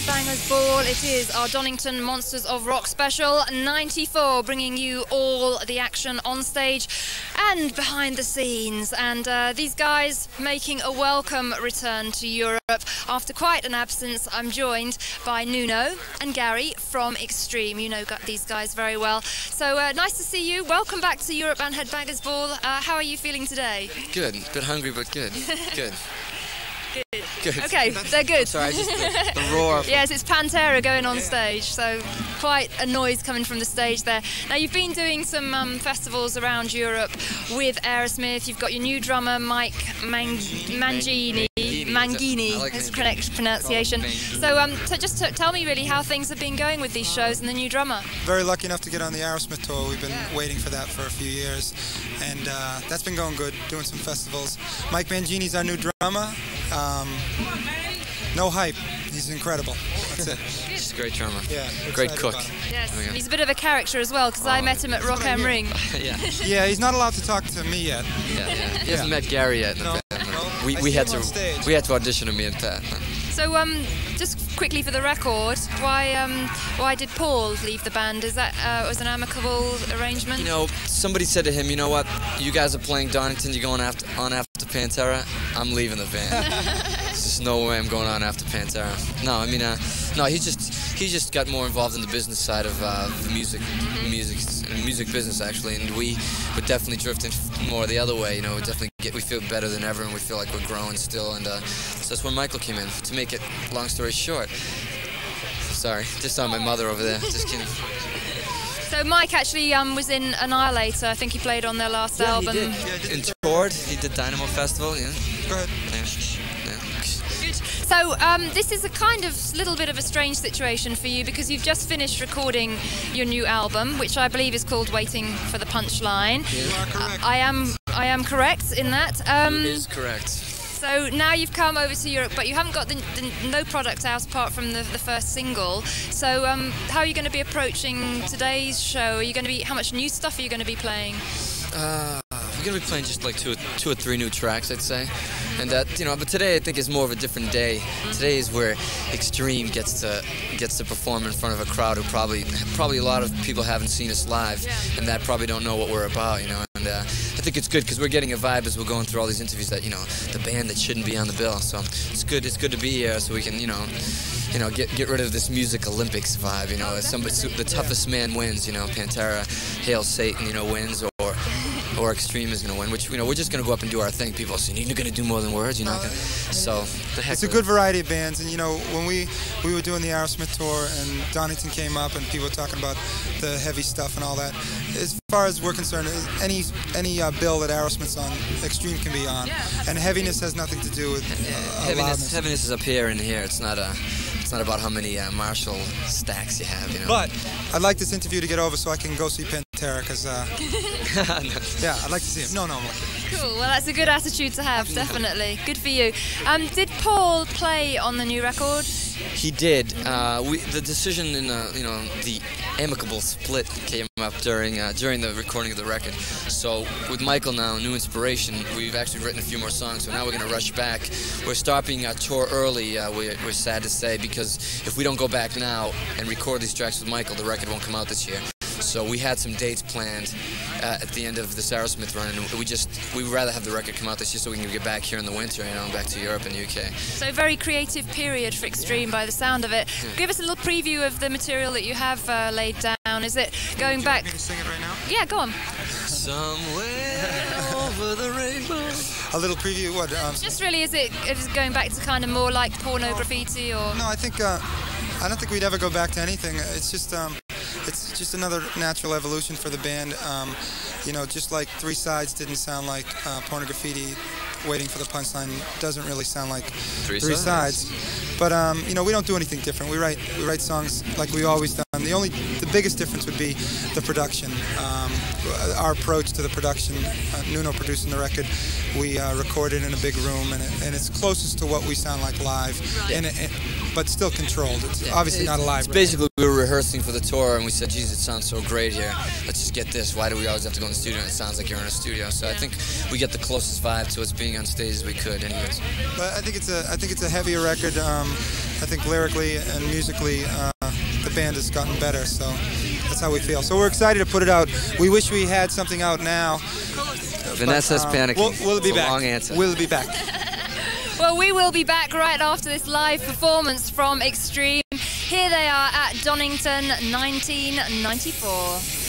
Headbangers Ball. It is our Donington Monsters of Rock special 94, bringing you all the action on stage and behind the scenes. And uh, these guys making a welcome return to Europe after quite an absence. I'm joined by Nuno and Gary from Extreme. You know these guys very well. So uh, nice to see you. Welcome back to Europe and Headbangers Ball. Uh, how are you feeling today? Good. A bit hungry, but good. good. Good. Good. Okay, they're good. Sorry, just the, the roar. yes, it's Pantera going on stage, so quite a noise coming from the stage there. Now, you've been doing some um, festivals around Europe with Aerosmith. You've got your new drummer, Mike Mang- Mangini. Mangini, like is correct pronunciation. So, um, so just tell me really how things have been going with these shows and the new drummer. Very lucky enough to get on the Aerosmith tour. We've been yeah. waiting for that for a few years, and uh, that's been going good. Doing some festivals. Mike Mangini's our new drummer. Um, no hype. He's incredible. That's it. He's a great drummer. Yeah. Great cook. Yes. Oh, he's a bit of a character as well because oh, I met him at Rock am Ring. yeah. Yeah. He's not allowed to talk to me yet. Yeah. yeah. He hasn't met Gary yet. No. we, we had to we had to audition him, me and Pat. So um, just quickly for the record, why um, why did Paul leave the band? Is that uh, was an amicable arrangement? You know, somebody said to him, you know what, you guys are playing Donington, you're going after on after Pantera. I'm leaving the band. There's no way I'm going on after Pantera. No, I mean, uh, no, he just he just got more involved in the business side of uh, the music, music, music business actually, and we would definitely drifting more the other way. You know, we definitely get we feel better than ever, and we feel like we're growing still, and uh, so that's when Michael came in. To make it long story short, sorry, just saw my mother over there. Just kidding. So Mike actually um, was in Annihilator. I think he played on their last yeah, album. He did. Yeah, he did. And toured. He did Dynamo Festival. Yeah. Go ahead. Yeah. So um, this is a kind of little bit of a strange situation for you because you've just finished recording your new album, which I believe is called "Waiting for the Punchline." You are correct. I am. I am correct in that. Um, is correct. So now you've come over to Europe, but you haven't got the, the no product out apart from the, the first single. So um, how are you going to be approaching today's show? Are you going to be how much new stuff are you going to be playing? Uh, we're to be playing just like two, two or three new tracks, I'd say. And that, you know, but today I think is more of a different day. Today is where Extreme gets to gets to perform in front of a crowd who probably probably a lot of people haven't seen us live, and that probably don't know what we're about, you know. And uh, I think it's good because we're getting a vibe as we're going through all these interviews that you know the band that shouldn't be on the bill. So it's good. It's good to be here so we can, you know you know, get get rid of this music Olympics vibe. You know, somebody, the toughest man wins. You know, Pantera, Hail Satan, you know, wins, or or Extreme is going to win, which, you know, we're just going to go up and do our thing. People say, you're going to do more than words, you're not going to. So, the heck It's a good variety of bands. And, you know, when we, we were doing the Aerosmith tour and Donington came up and people were talking about the heavy stuff and all that, as far as we're concerned, any any uh, bill that Aerosmith's on, Extreme can be on. And heaviness has nothing to do with uh, heaviness, loudness. heaviness is up here and here. It's not a it's not about how many uh, Marshall stacks you have, you know. But I'd like this interview to get over so I can go see Pantera, because, uh, yeah, I'd like to see him. No, no. Cool. Well, that's a good attitude to have, definitely. Good for you. Um, did Paul play on the new record? He did. Uh, we, the decision in the, you know the amicable split came up during uh, during the recording of the record. So with Michael now, new inspiration. We've actually written a few more songs. So now we're going to rush back. We're stopping our tour early. Uh, we're, we're sad to say because if we don't go back now and record these tracks with Michael, the record won't come out this year. So we had some dates planned uh, at the end of the this Aerosmith run, and we just we would rather have the record come out this year so we can get back here in the winter, you know, back to Europe and the UK. So very creative period for Extreme by the sound of it. Yeah. Give us a little preview of the material that you have uh, laid down. Is it going back? Me to sing it right now? Yeah, go on. Somewhere over the rainbow. A little preview. What? Um, just really, is it is it going back to kind of more like Pornograffitti or? No, I think uh, I don't think we'd ever go back to anything. It's just um, it's just another natural evolution for the band. Um, you know, just like Three Sides didn't sound like uh, Pornograffitti, Waiting for the Punchline doesn't really sound like Three, three sides. sides. But um, you know, we don't do anything different. We write we write songs like we always done. The only the biggest difference would be the production. Um, our approach to the production. Uh, Nuno producing the record. We uh, recorded in a big room, and, it, and it's closest to what we sound like live. Right. And, it, but still controlled. It's yeah, obviously it's, not a live. It's basically we were rehearsing for the tour, and we said, "Geez, it sounds so great here. Let's just get this. Why do we always have to go in the studio? It sounds like you're in a studio." So I think we get the closest vibe to us being on stage as we could, anyways. But I think it's a I think it's a heavier record. Um, I think lyrically and musically, uh, the band has gotten better. So that's how we feel. So we're excited to put it out. We wish we had something out now. Vanessa's um, panicking. We'll, we'll be It's a back. long answer. We'll be back. Well, we will be back right after this live performance from Extreme. Here they are at Donington 1994.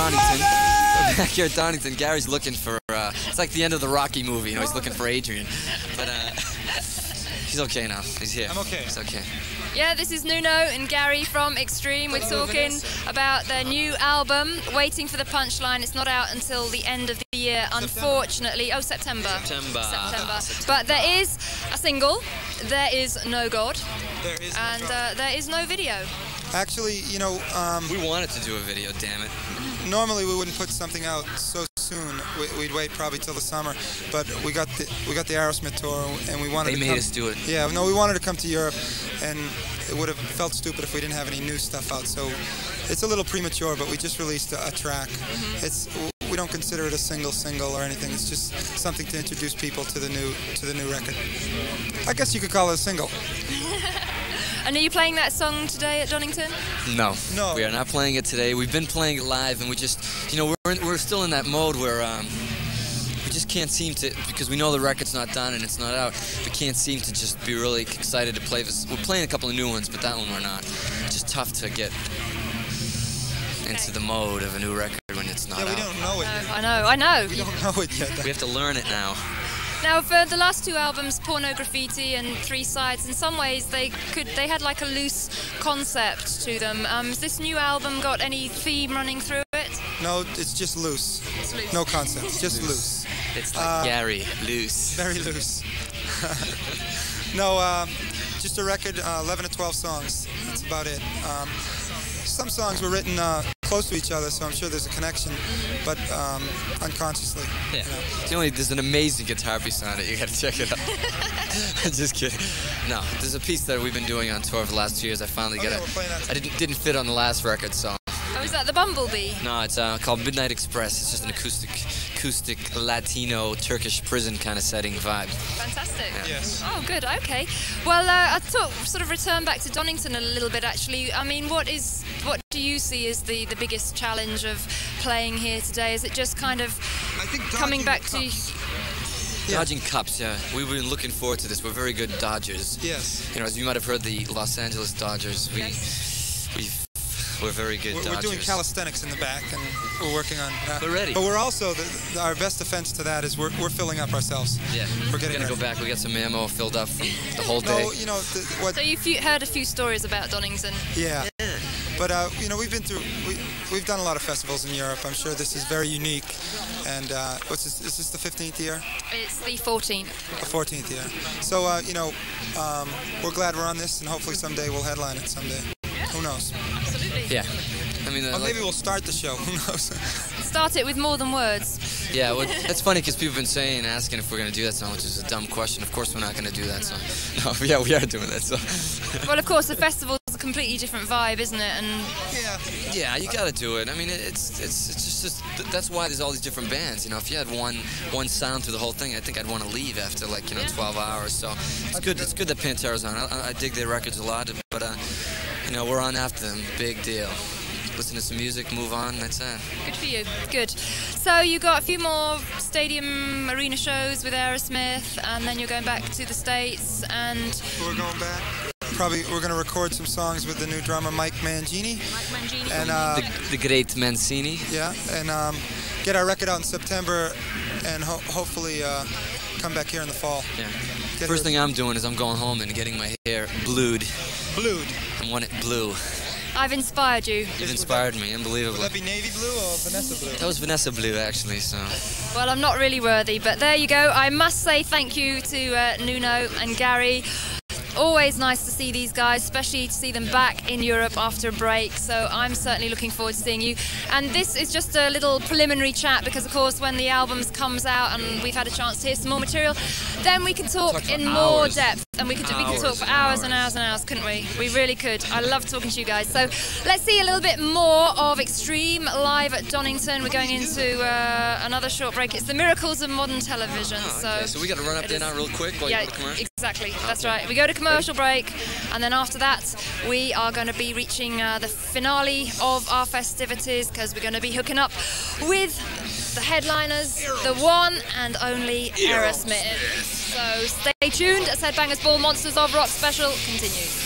Donington. We're back here at Donington. Gary's looking for. Uh, it's like the end of the Rocky movie. You know, he's looking for Adrian, but uh, he's okay now. He's here. I'm okay. He's okay. Yeah, this is Nuno and Gary from Extreme. We're talking about their new album, Waiting for the Punchline. It's not out until the end of the year, unfortunately. Oh, September. September. September. But there is a single, There Is No God, There is no and uh, there is no video. Actually, you know, um, We wanted to do a video. Damn it. Normally we wouldn't put something out so soon. We, we'd wait probably till the summer, but we got the we got the Aerosmith tour, and we wanted They to made come, us do it. Yeah, no, we wanted to come to Europe, and it would have felt stupid if we didn't have any new stuff out. So it's a little premature, but we just released a, a track. Mm-hmm. It's we don't consider it a single single or anything. It's just something to introduce people to the new to the new record. I guess you could call it a single. And are you playing that song today at Donington? No, No. we are not playing it today. We've been playing it live, and we just, you know, we're in, we're still in that mode where um, we just can't seem to because we know the record's not done and it's not out. We can't seem to just be really excited to play this. We're playing a couple of new ones, but that one we're not. It's just tough to get into the mode of a new record when it's not Yeah, we don't know it. Yet. I know, I know. We don't know it yet. We have to learn it now. Now, for the last two albums, Pornograffitti and Three Sides, in some ways they could they had like a loose concept to them. Um, has this new album got any theme running through it? No, it's just loose. It's loose. No concept, just loose. It's like Uh, Gary, loose. Very loose. no, um, just a record, uh, 11 to 12 songs. That's about it. Um, some songs were written uh, close to each other, so I'm sure there's a connection, but um, unconsciously. Yeah. you know. The only there's an amazing guitar piece on it. You gotta check it out. Just kidding. No, there's a piece that we've been doing on tour for the last two years. I finally Oh, got yeah, it. we're playing that I didn't didn't fit on the last record, so Oh, is that the Bumblebee? no, it's uh, called Midnight Express. It's just an acoustic, acoustic Latino Turkish prison kind of setting vibe. Fantastic. Yes. Oh, good. Okay. Well, uh, I thought sort of return back to Donington a little bit. Actually, I mean, what is what do you see as the the biggest challenge of playing here today? Is it just kind of I think coming back to? cups. Yeah. Dodging cups, yeah. We've been looking forward to this. We're very good dodgers. Yes. You know, as you might have heard, the Los Angeles Dodgers. We, we've, we're very good We're, we're doing calisthenics in the back, and we're working on. Uh, We're ready. But we're also the, the- our best defense to that is we're, we're filling up ourselves. Yeah, We're getting gonna go back. We got some ammo filled up from the whole day. No, you know the, what? So you've heard a few stories about Donington. Yeah. But uh, you know, we've been through. We, we've done a lot of festivals in Europe. I'm sure this is very unique. And uh, what's this? Is this the 15th year? It's the 14th. The 14th year. So uh, you know, um, we're glad we're on this, and hopefully someday we'll headline it someday. Who knows? Absolutely. Yeah. I mean, uh, Or like- maybe we'll start the show. Who knows? Start it with more than words. yeah, well, that's funny because people have been saying, asking if we're going to do that song, which is a dumb question. Of course, we're not going to do that song. No, yeah, we are doing that song. Well, of course, the festival's a completely different vibe, isn't it? And yeah. yeah, you got to do it. I mean, it's it's it's just, just that's why there's all these different bands. You know, if you had one one sound through the whole thing, I think I'd want to leave after like you know 12 hours. So it's good. It's good that Pantera's on. I, I- I dig their records a lot, but uh, you know, we're on after them. Big deal. Listen to some music, move on. That's it. good for you. Good. So you got a few more stadium arena shows with Aerosmith, and then you're going back to the States. And We're going back. Probably we're going to record some songs with the new drummer Mike Mangini. Mike Mangini. And uh, The, the great Mancini. yeah, and um, get our record out in September, and ho- hopefully uh, come back here in the fall. Yeah. Get First her- thing I'm doing is I'm going home and getting my hair blued. Blued. I want it blue. I've inspired you. You've inspired me, Would unbelievable. that be navy blue or Vanessa blue? That was Vanessa Blue, actually. So Well, I'm not really worthy, but there you go. I must say thank you to uh, Nuno and Gary. Always nice to see these guys, especially to see them back in Europe after a break. So I'm certainly looking forward to seeing you. And this is just a little preliminary chat because, of course, when the album comes out and we've had a chance to hear some more material, then we can talk, Talk for in more hours. depth and we could we could talk for and hours and hours hours. and hours, couldn't we? We really could. I love talking to you guys. So let's see a little bit more of Extreme live at Donington. We're going into uh, another short break. It's the miracles of modern television. Oh, so okay, so we got to run up there now real quick while yeah, you go to commercial. exactly. That's right. We go to commercial break, and then after that, we are going to be reaching uh, the finale of our festivities because we're going to be hooking up with the headliners, the one and only Aerosmith. So stay tuned as Headbangers Ball Monsters of Rock special continues.